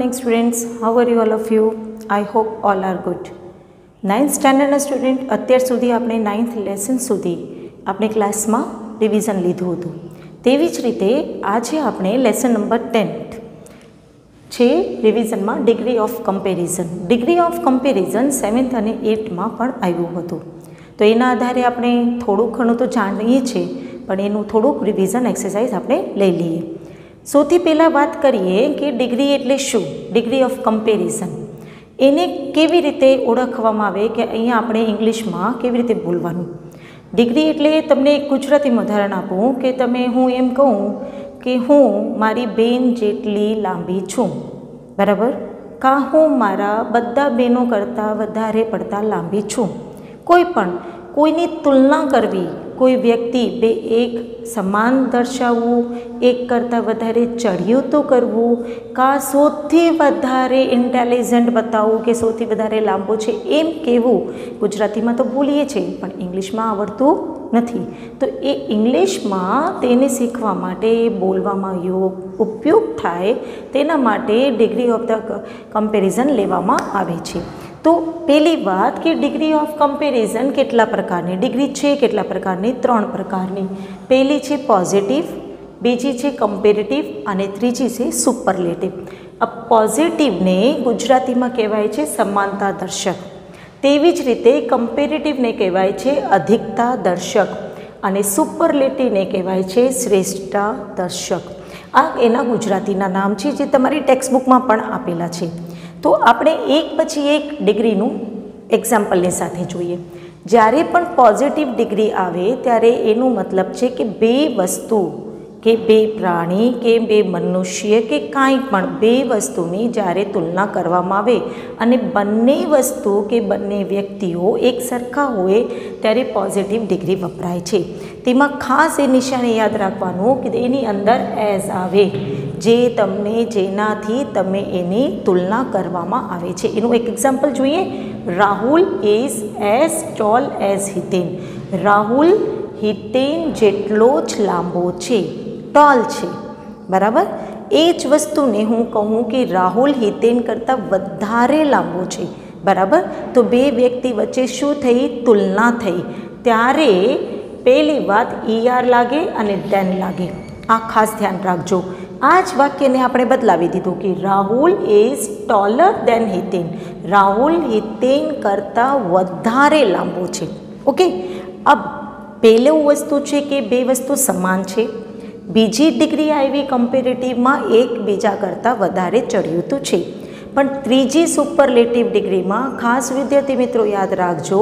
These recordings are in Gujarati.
morning students how are you all of you I hope all are good ninth સ્ટાન્ડર્ડના student અત્યાર સુધી આપણે નાઇન્થ લેસન સુધી આપણે ક્લાસમાં રિવિઝન લીધું હતું તેવી જ રીતે આજે આપણે લેસન નંબર ટેન્થ છે રિવિઝનમાં degree of comparison degree of comparison seventh અને એઇટમાં પણ આવ્યું હતું. તો એના આધારે આપણે થોડું ઘણું તો જાણીએ છીએ, પણ એનું થોડુંક રિવિઝન એક્સરસાઇઝ આપણે લઈ લઈએ. સૌથી પહેલાં વાત કરીએ કે ડિગ્રી એટલે શું? ડિગ્રી ઓફ કમ્પેરિઝન એને કેવી રીતે ઓળખવામાં આવે કે અહીંયા આપણે ઇંગ્લિશમાં કેવી રીતે બોલવાનું? ડિગ્રી એટલે તમને એક ગુજરાતીમાં ઉદાહરણ આપું કે તમે હું એમ કહું કે હું મારી બેન જેટલી લાંબી છું. બરાબર? કાં હું મારા બધા બહેનો કરતાં વધારે પડતા લાંબી છું. કોઈ પણ, કોઈની તુલના કરવી કોઈ વ્યક્તિ બે એક સમાન દર્શાવવું, એક કરતાં વધારે ચડિયું તો કરવું, કાં સૌથી વધારે ઇન્ટેલિજન્ટ બતાવવું કે સૌથી વધારે લાંબો છે એમ કહેવું, ગુજરાતીમાં તો બોલીએ છીએ, પણ ઇંગ્લિશમાં આવડતું નથી. તો એ ઇંગ્લિશમાં તેને શીખવા માટે બોલવામાં યોગ ઉપયોગ થાય, તેના માટે ડિગ્રી ઓફ ધ કમ્પેરિઝન લેવામાં આવે છે. તો પહેલી વાત કે ડિગ્રી ઓફ કમ્પેરિઝન કેટલા પ્રકારની? ડિગ્રી છે કેટલા પ્રકારની? ત્રણ પ્રકારની. પહેલી છે પોઝિટિવ બીજી છે કમ્પેરેટિવ અને ત્રીજી છે સુપરલેટિવ આ પોઝિટિવને ગુજરાતીમાં કહેવાય છે સમાનતા દર્શક. તેવી જ રીતે કમ્પેરેટિવને કહેવાય છે અધિકતા દર્શક અને સુપરલેટિવને કહેવાય છે શ્રેષ્ઠતા દર્શક. આ એના ગુજરાતીના નામ છે જે તમારી ટેક્સ્ટબુકમાં પણ આપેલા છે. તો આપણે એક પછી એક ડિગ્રીનું એક્ઝામ્પલની સાથે જોઈએ. જ્યારે પણ પોઝિટિવ ડિગ્રી આવે, ત્યારે એનું મતલબ છે કે બે વસ્તુ, કે બે પ્રાણી, કે બે મનુષ્ય, કે કાંઈ પણ, બે વસ્તુની જ્યારે તુલના કરવામાં આવે અને બંને વસ્તુ કે બંને વ્યક્તિઓ એક સરખા હોય, ત્યારે પોઝિટિવ ડિગ્રી વપરાય છે. તેમાં ખાસ એ નિશાને યાદ રાખવાનું કે એની અંદર એઝ આવે. જે તમને જેનાથી તમે એની તુલના કરવામાં આવે છે. એનું એક એક્ઝામ્પલ જોઈએ. Rahul is as tall as Hiten Rahul Hiten જેટલો જ લાંબો છે. ટોલ છે. બરાબર? એ જ વસ્તુને હું કહું કે રાહુલ હિતેન કરતાં વધારે લાંબો છે. બરાબર? તો બે વ્યક્તિ વચ્ચે શું થઈ? તુલના થઈ. ત્યારે પહેલી વાત ઈઆર લાગે અને દેન લાગે. આ ખાસ ધ્યાન રાખજો. આ જ વાક્યને આપણે બદલાવી દીધું કે Rahul is taller than Hiten Rahul Hiten કરતાં વધારે લાંબો છે. ઓકે અબ પહેલું વસ્તુ છે કે બે વસ્તુ સમાન છે. બીજી ડિગ્રી આવી કમ્પેરેટિવમાં એકબીજા કરતાં વધારે ચડ્યું તો છે. પણ ત્રીજી સુપરલેટિવ ડિગ્રીમાં ખાસ વિદ્યાર્થી મિત્રો યાદ રાખજો,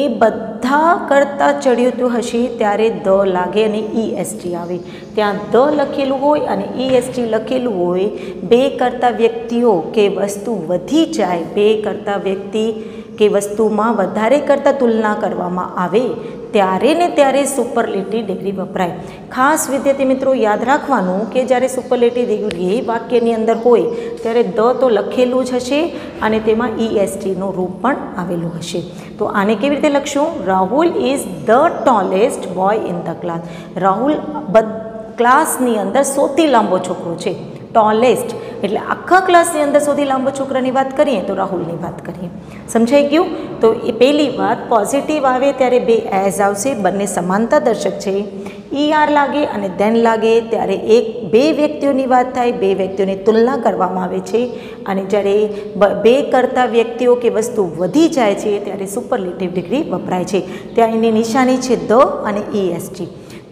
એ બધા કરતાં ચડિયું હશે ત્યારે દ લાગે અને ઈએસટી આવે. ત્યાં દ લખેલું હોય અને ઈએસટી લખેલું હોય, બે કરતાં વ્યક્તિઓ કે વસ્તુ વધી જાય, બે કરતાં વ્યક્તિ કે વસ્તુમાં વધારે કરતાં તુલના કરવામાં આવે ત્યારે ને ત્યારે સુપરલેટિવ ડિગ્રી વપરાય. ખાસ વિદ્યાર્થી મિત્રો યાદ રાખવાનું કે જ્યારે સુપરલેટિવ ડિગ્રી વાક્યની અંદર હોય, ત્યારે દ તો લખેલું જ હશે અને તેમાં ઈએસટીનું રૂપ પણ આવેલું હશે. તો આને કેવી રીતે લખશું? Rahul is the tallest boy in the class Rahul ક્લાસની અંદર સૌથી લાંબો છોકરો છે. ટોલેસ્ટ એટલે આખા ક્લાસની અંદર સૌથી લાંબો છોકરાની વાત કરીએ તો રાહુલની વાત કરીએ. સમજાઈ ગયું? તો એ પહેલી વાત પોઝિટિવ આવે ત્યારે બે એઝ આવશે, બંને સમાનતા દર્શક છે. ઈ આર લાગે અને ધેન લાગે ત્યારે એક, બે વ્યક્તિઓની વાત થાય, બે વ્યક્તિઓની તુલના કરવામાં આવે છે. અને જ્યારે બે કરતા વ્યક્તિઓ કે વસ્તુ વધી જાય છે, ત્યારે સુપરલેટિવ ડિગ્રી વપરાય છે. ત્યાં એની નિશાની છે ધ અને ઈએસટી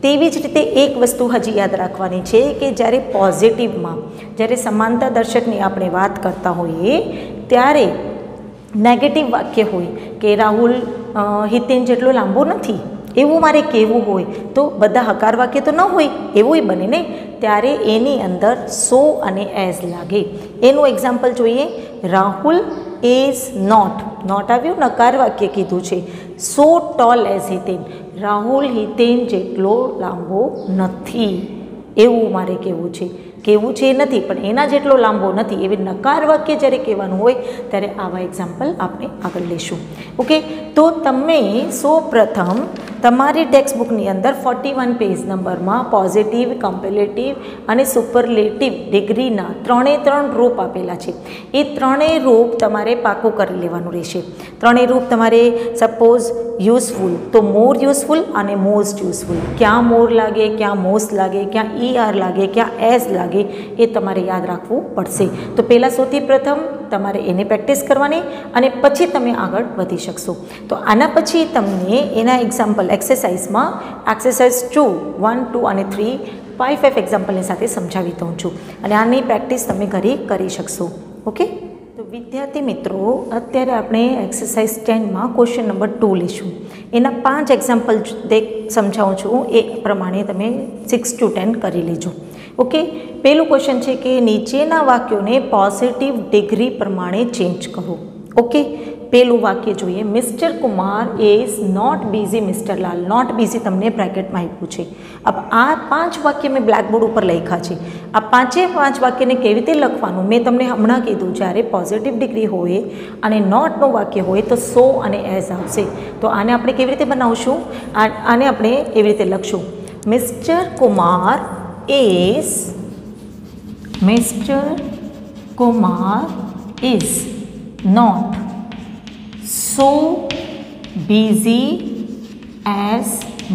તેવી જ રીતે એક વસ્તુ હજી યાદ રાખવાની છે કે જ્યારે પોઝિટિવમાં, જ્યારે સમાનતા દર્શકની આપણે વાત કરતા હોઈએ, ત્યારે નેગેટિવ વાક્ય હોય કે રાહુલ હિતેન જેટલો લાંબો નથી, એવું મારે કહેવું હોય, તો બધા હકાર વાક્ય તો ન હોય, એવું બને ને? ત્યારે એની અંદર સો અને એઝ લાગે. એનું એક્ઝામ્પલ જોઈએ. રાહુલ ઇઝ નોટ નોટ આવ્યું? નકાર વાક્ય કીધું છે. So tall as Hiten. Rahul Hiten જેટલો લાંબો નથી. એવું મારે કહેવું છે. કહેવું છે નથી, પણ એના જેટલો લાંબો નથી. એવી નકાર વાક્ય જ્યારે કહેવાનું હોય, ત્યારે આવા એક્ઝામ્પલ આપણે આગળ લઈશું ઓકે તો તમે સૌપ્રથમ તમારી ટેક્સ્ટ બુકની અંદર ફોર્ટી વન પેજ નંબરમાં પોઝિટિવ કમ્પેલેટિવ અને સુપરલેટિવ ડિગ્રીના ત્રણે ત્રણ રૂપ આપેલા છે. એ ત્રણેય રૂપ તમારે પાકું કરી લેવાનું રહેશે. ત્રણેય રૂપ તમારે સપોઝ યુઝફુલ તો મોર યુઝફુલ અને મોસ્ટ યુઝફુલ ક્યાં મોર લાગે, ક્યાં મોસ્ટ લાગે, ક્યાં ઈ આર લાગે, ક્યાં એસ લાગે એ તમારે યાદ રાખવું પડશે. તો પહેલાં સૌથી પ્રથમ તમારે એને પ્રેક્ટિસ કરવાની અને પછી તમે આગળ વધી શકશો. તો આના પછી તમને એના એક્ઝામ્પલ એક્સરસાઇઝમાં એક્સરસાઇઝ ટુ વન ટુ અને થ્રી ફાઇવ ફાઇવ એક્ઝામ્પલની સાથે સમજાવી દઉં છું. અને આની પ્રેક્ટિસ તમે ઘરે કરી શકશો. ઓકે તો વિદ્યાર્થી મિત્રો, અત્યારે આપણે એક્સરસાઇઝ ટેનમાં ક્વેશ્ચન નંબર ટુ લઈશું. એના પાંચ એક્ઝામ્પલ દેખ સમજાવું છું. એ પ્રમાણે તમે સિક્સ ટુ ટેન કરી લેજો. ઓકે પહેલું ક્વેશ્ચન છે કે નીચેના વાક્યોને પોઝિટિવ ડિગ્રી પ્રમાણે ચેન્જ કરો. ઓકે પહેલું વાક્ય જોઈએ. Mister Kumar is not busy mister Lal not busy તમને બ્રેકેટમાં આપ્યું છે. અબ આ પાંચ વાક્ય મેં બ્લેકબોર્ડ ઉપર લખ્યા છે. આ પાંચે પાંચ વાક્યને કેવી રીતે લખવાનું? મેં તમને હમણાં કીધું, જ્યારે પોઝિટિવ ડિગ્રી હોય અને નોટનું વાક્ય હોય તો સો અને એઝ આવશે. તો આને આપણે કેવી રીતે બનાવશું? આને આપણે એવી રીતે લખશું. Mister Kumar is mister Kumar is not so busy as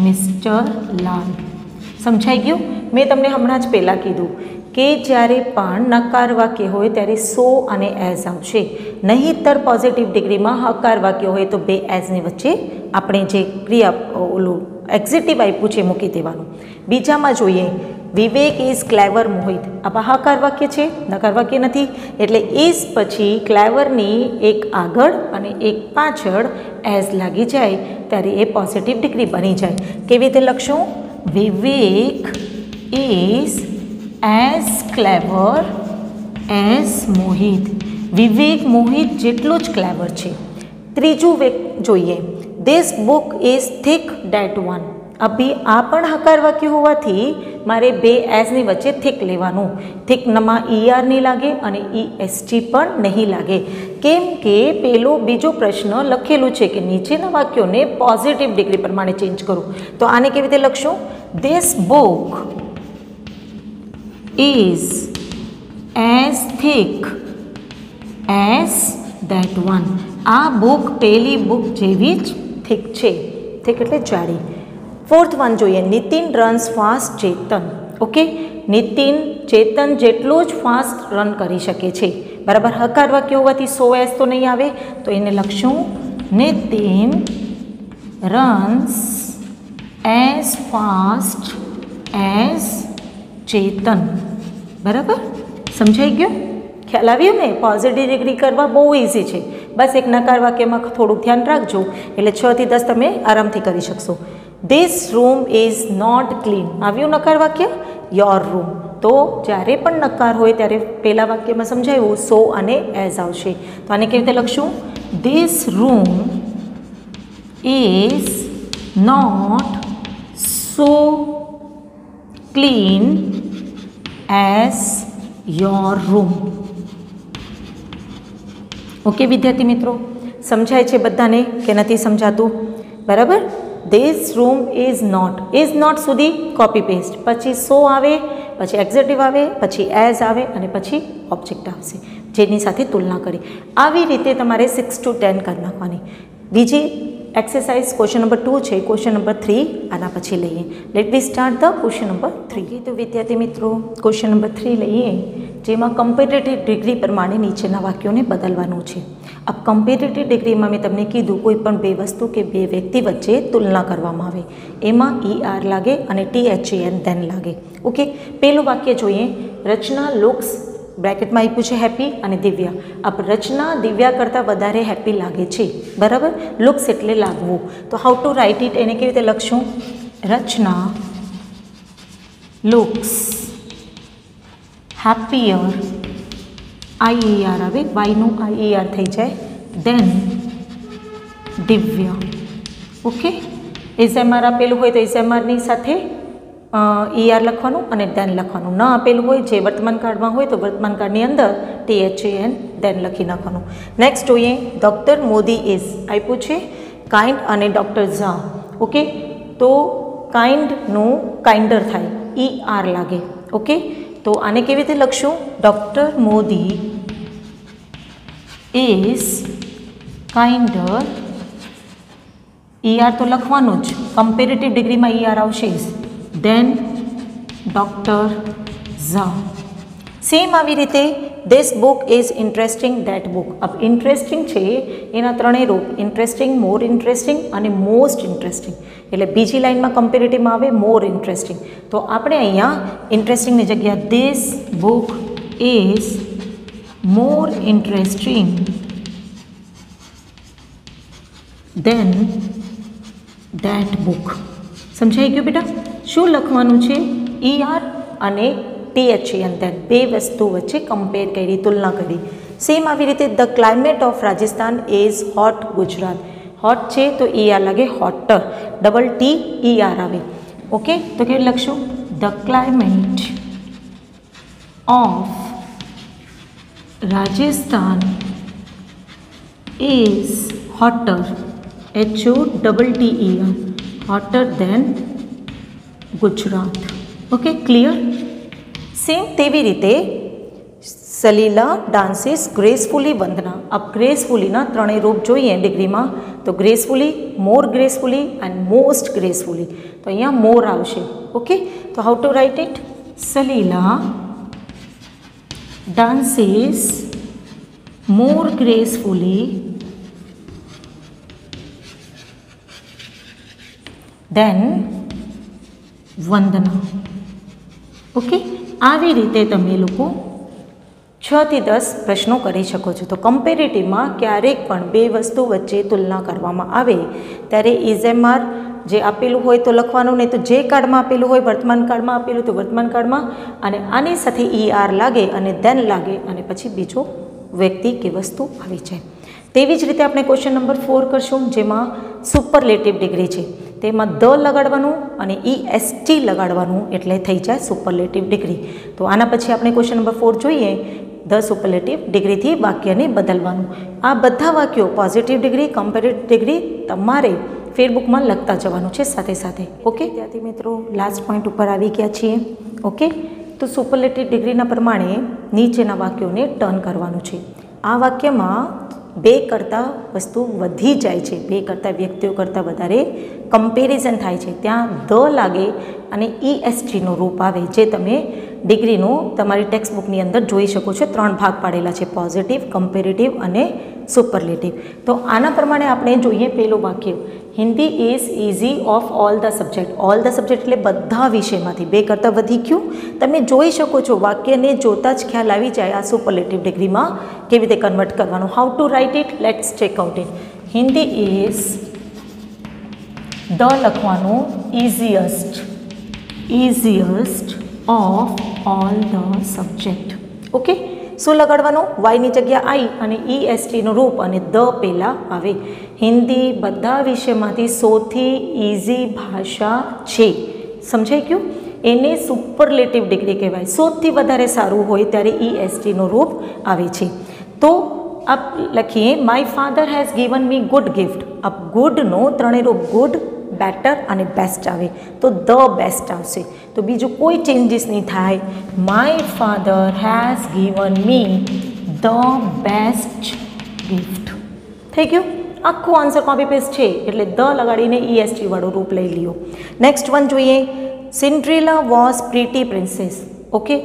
mister Lal સમજાઈ ગયું? મેં તમને હમણાં જ પહેલાં કીધું કે જ્યારે પણ નકાર વાક્ય હોય ત્યારે સો અને એઝ આવશે. નહીંતર પોઝિટિવ ડિગ્રીમાં હકાર વાક્ય હોય તો બે એઝની વચ્ચે આપણે જે ક્રિયા, ઓલું એક્ઝિટિવ આપ્યું છે મૂકી દેવાનું. બીજામાં જોઈએ, વિવેક ઇઝ ક્લેવર મોહિત. આ બહાકાર વાક્ય છે, નકાર વાક્ય નથી. એટલે ઇઝ પછી ક્લેવરની એક આગળ અને એક પાછળ એઝ લાગી જાય, ત્યારે એ પોઝિટિવ ડિગ્રી બની જાય. કેવી રીતે લખશું? Vivek is as clever as Mohit. Vivek Mohit જેટલું જ ક્લેવર છે. ત્રીજું જોઈએ this book is thick that one અભી આ પણ હકાર વાક્ય હોવાથી મારે બે એઝની વચ્ચે થિક લેવાનું. થિકમાં ઈઆર નહીં લાગે અને ઈ એસટી પણ નહીં લાગે. કેમ કે પેલો બીજો પ્રશ્ન લખેલું છે કે નીચેના વાક્યોને પોઝિટિવ ડિગ્રી પ્રમાણે ચેન્જ કરું. તો આને કેવી રીતે લખશું? This book is as thick as that one આ બુક પેલી બુક જેવી જ થિક છે. ઠીક એટલે જાડી ફોર્થ વન જોઈએ. Nitin runs fast Chetan. Okay Nitin Chetan જેટલું જ ફાસ્ટ રન કરી શકે છે. બરાબર? હકાર વાક્ય હોવાથી સો એસ તો નહીં આવે. તો એને લખશું. Nitin runs as fast as Chetan. બરાબર? સમજાઈ ગયો? ખ્યાલ આવ્યો ને? પોઝિટિવ ડિગ્રી કરવા બહુ ઇઝી છે. બસ એક નકાર વાક્યમાં થોડુંક ધ્યાન રાખજો. એટલે છ થી દસ તમે આરામથી કરી શકશો. This room is not clean આવ્યું નકાર વાક્ય? યોર રૂમ તો જ્યારે પણ નકાર હોય ત્યારે પહેલા વાક્યમાં સમજાયું સો અને એઝ આવશે. તો આને કેવી રીતે લખશું? This room is not so clean as your room okay, વિદ્યાર્થી મિત્રો? સમજાય છે બધાને કે નથી સમજાતું? બરાબર? This room is not is not સુધી કોપી પેસ્ટ પછી સો આવે, પછી એક્ઝેટિવ આવે, પછી એઝ આવે અને પછી ઓબ્જેક્ટ આવશે. જેની સાથે તુલના કરી. આવી રીતે તમારે સિક્સ ટુ ટેન કરી નાખવાની. બીજી એક્સરસાઇઝ ક્વેશ્ચન નંબર ટુ છે. ક્વેશ્ચન નંબર થ્રી આના પછી લઈએ. Let we start the question number three તો વિદ્યાર્થી મિત્રો ક્વેશ્ચન નંબર થ્રી લઈએ. જેમાં કમ્પિટેટિવ ડિગ્રી પ્રમાણે નીચેના વાક્યોને બદલવાનું છે. આ કમ્પિટેટિવ ડિગ્રીમાં મેં તમને કીધું, કોઈ પણ બે વસ્તુ કે બે વ્યક્તિ વચ્ચે તુલના કરવામાં આવે. એમાં ઈ આર લાગે અને ટી એચ એન ધેન લાગે. ઓકે પહેલું વાક્ય જોઈએ. રચના લુક્સ બ્રેકેટમાં આપ્યું છે હેપી અને દિવ્યા. આપ રચના દિવ્યા કરતાં વધારે હેપી લાગે છે. બરાબર? લુક્સ એટલે લાગવું. તો હાઉ ટુ રાઇટ ઇટ એને કેવી રીતે લખશું? રચના લુક્સ હેપીયર આઈઈઆર આવે વાયનું આઈઈઆર થઈ જાય. દેન દિવ્ય ઓકે એસએમઆર આપેલું હોય તો એસએમઆરની સાથે ઈઆર લખવાનું અને દેન લખવાનું. ન આપેલું હોય, જે વર્તમાન કાળમાં હોય તો વર્તમાન કાળની અંદર ટી એચ એન દેન લખી નાખવાનું. નેક્સ્ટ જોઈએ ડૉક્ટર મોદી ઇઝ આપ્યું છે કાઇન્ડ અને ડૉક્ટર ઝા. ઓકે તો કાઇન્ડનું કાઇન્ડર થાય. ઈ આર લાગે. ઓકે તો આને કેવી રીતે લખશું? Doctor Modi is kinder E R તો લખવાનું જ. કમ્પેરેટિવ ડિગ્રીમાં ઈઆર આવશે દેન ડૉક્ટર ઝા સેમ આવી રીતે this book is interesting that book અબ ઇન્ટરેસ્ટિંગ છે, એના ત્રણેય રૂપ. ઇન્ટરેસ્ટિંગ મોર ઇન્ટરેસ્ટિંગ અને મોસ્ટ ઇન્ટરેસ્ટિંગ એટલે બીજી લાઇનમાં કમ્પેરેટિવમાં આવે મોર ઇન્ટરેસ્ટિંગ તો આપણે અહીંયા ઇન્ટરેસ્ટિંગની જગ્યા this book is more interesting than that book સમજાઈ ગયું બેટા? શું લખવાનું છે? ઈ આર અને ટીએચઈ અંતર બે વસ્તુ વચ્ચે કમ્પેર કરી, તુલના કરી. સેમ આવી રીતે the climate of Rajasthan is hot Gujarat. Hot છે તો ઈ આર લાગે hotter double T E R આવે. ઓકે તો કેવું લખશું? The climate of Rajasthan is hotter H O double T E R hotter than Gujarat okay clear same તેવી રીતે સલીલા ડાન્સીસ ગ્રેસફુલી વંદના અબ ગ્રેસફુલીના ત્રણેય રૂપ જોઈએ ડિગ્રીમાં તો gracefully more gracefully and most gracefully તો અહીંયા મોર આવશે ઓકે તો how to write it Salila dances more gracefully than Vandana okay? આવી રીતે તમે લોકો છથી દસ પ્રશ્નો કરી શકો છો. તો કમ્પેરેટિવમાં ક્યારેક પણ બે વસ્તુ વચ્ચે તુલના કરવામાં આવે. ત્યારે ઇઝેમઆર જે આપેલું હોય તો લખવાનું, નહીં તો જે કાર્ડમાં આપેલું હોય, વર્તમાન કાળમાં આપેલું, તો વર્તમાન કાળમાં અને આની સાથે ઈ આર લાગે અને ધેન લાગે અને પછી બીજો વ્યક્તિ કે વસ્તુ આવી જાય. તેવી જ રીતે આપણે ક્વેશ્ચન નંબર ફોર કરશું, જેમાં સુપરલેટિવ ડિગ્રી છે. તેમાં ધ લગાડવાનું અને ઈ એસ ટી લગાડવાનું એટલે થઈ જાય સુપરલેટિવ ડિગ્રી તો આના પછી આપણે ક્વેશ્ચન નંબર ફોર જોઈએ. ધ સુપરલેટિવ ડિગ્રીથી વાક્યને બદલવાનું. આ બધા વાક્યો પોઝિટિવ ડિગ્રી કમ્પેરેટિવ ડિગ્રી તમારે ફેરબુકમાં લખતા જવાનું છે સાથે સાથે. ઓકે ત્યાંથી મિત્રો લાસ્ટ પોઈન્ટ ઉપર આવી ગયા છીએ. ઓકે તો સુપરલેટિવ ડિગ્રીના પ્રમાણે નીચેના વાક્યોને ટર્ન કરવાનું છે. આ વાક્યમાં બે કરતાં વસ્તુ વધી જાય છે. બે કરતાં વ્યક્તિઓ કરતાં વધારે કમ્પેરિઝન થાય છે. ત્યાં ધ લાગે અને ઈએસટીનું રૂપ આવે, જે તમે ડિગ્રીનું તમારી ટેક્સ્ટ બુકની અંદર જોઈ શકો છો. ત્રણ ભાગ પાડેલા છે. પોઝિટિવ કમ્પેરેટિવ અને સુપરલેટિવ તો આના પ્રમાણે આપણે જોઈએ પહેલું વાક્ય. Hindi is easy of all the subject all the subject એટલે બધા વિષયમાંથી. બે કરતાં વધી ગયું. તમે જોઈ શકો છો વાક્યને જોતાં જ ખ્યાલ આવી જાય આ સુપરલેટિવ ડિગ્રીમાં કેવી રીતે કન્વર્ટ કરવાનું. How to write it let's check out it Hindi is the લખવાનું easiest easiest of all the subject okay શું લગાડવાનું? વાયની જગ્યા આઈ અને ઈ એસ ટીનું રૂપ અને ધ પહેલાં આવે. હિન્દી બધા વિષયમાંથી સૌથી ઇઝી ભાષા છે. સમજાઈ ગયું? એને સુપરલેટિવ ડિગ્રી કહેવાય. સૌથી વધારે સારું હોય ત્યારે ઈ એસટીનું રૂપ આવે છે. તો આપ લખીએ my father has given me good gift up ગુડનો ત્રણેય રૂપ ગુડ બેટર અને બેસ્ટ આવે. તો ધ બેસ્ટ આવશે. તો બીજું કોઈ ચેન્જીસ નહીં થાય. My father has given me the best gift થઈ ગયું? આખું આન્સર કોપી પેસ્ટ છે. એટલે ધ લગાડીને ઈએસટી વાળું રૂપ લઈ લ્યો. નેક્સ્ટ વન જોઈએ. Cinderella was pretty princess okay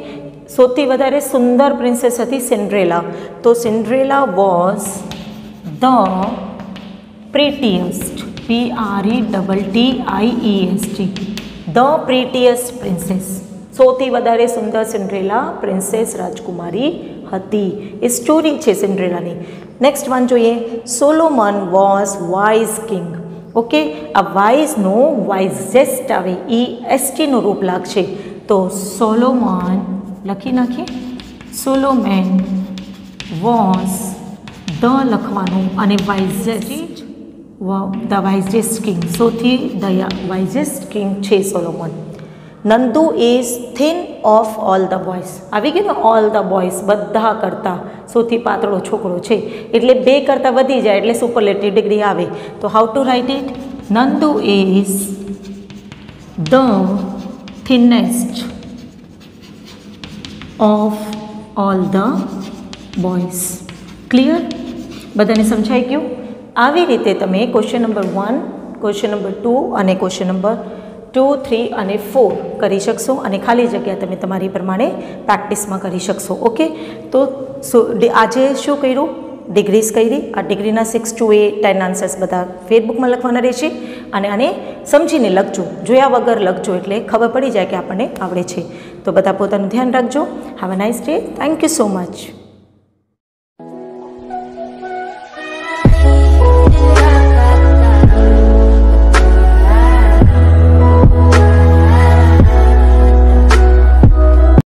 સૌથી વધારે સુંદર પ્રિન્સેસ હતી સિન્ડ્રેલા તો Cinderella was the prettiest P R E double T I E S T the prettiest princess. સૌથી વધારે સુંદર સિન્ડ્રેલા પ્રિન્સેસ રાજકુમારી હતી. એ સ્ટોરી છે સિન્ડ્રેલાની. નેક્સ્ટ વન જોઈએ. Solomon was wise king okay આ વાઇઝનો વાઇઝેસ્ટ આવે. એ એસટીનું રૂપ લાગશે. તો સોલોમન લખી નાખીએ. સોલોમેન વોઝ ધ લખવાનું અને વાઇઝેસ્ટ ધ વાઇઝેસ્ટ કિંગ સૌથી દયા વાઇઝેસ્ટ કિંગ છે Solomon Nandu is thin of all the boys આવી ગયું ને ઓલ ધ બોયઝ બધા કરતાં સૌથી પાતળો છોકરો છે એટલે બે કરતાં વધી જાય એટલે સુપરલેટિવ ડિગ્રી આવે તો how to write it Nandu is the thinnest of all the boys clear બધાને સમજાઈ ગયું આવી રીતે તમે question number one question number two અને ક્વેશ્ચન નંબર ટુ થ્રી અને ફોર કરી શકશો અને ખાલી જગ્યા તમે તમારી પ્રમાણે પ્રેક્ટિસમાં કરી શકશો ઓકે તો આજે શું કર્યું? ડિગ્રીઝ કરી. આ ડિગ્રીના six two A ten answers બધા ફેસબુકમાં લખવાના રહેશે અને આને સમજીને લખજો. જોયા વગર લખજો એટલે ખબર પડી જાય કે આપણને આવડે છે. તો બધા પોતાનું ધ્યાન રાખજો. Have a nice day thank you so much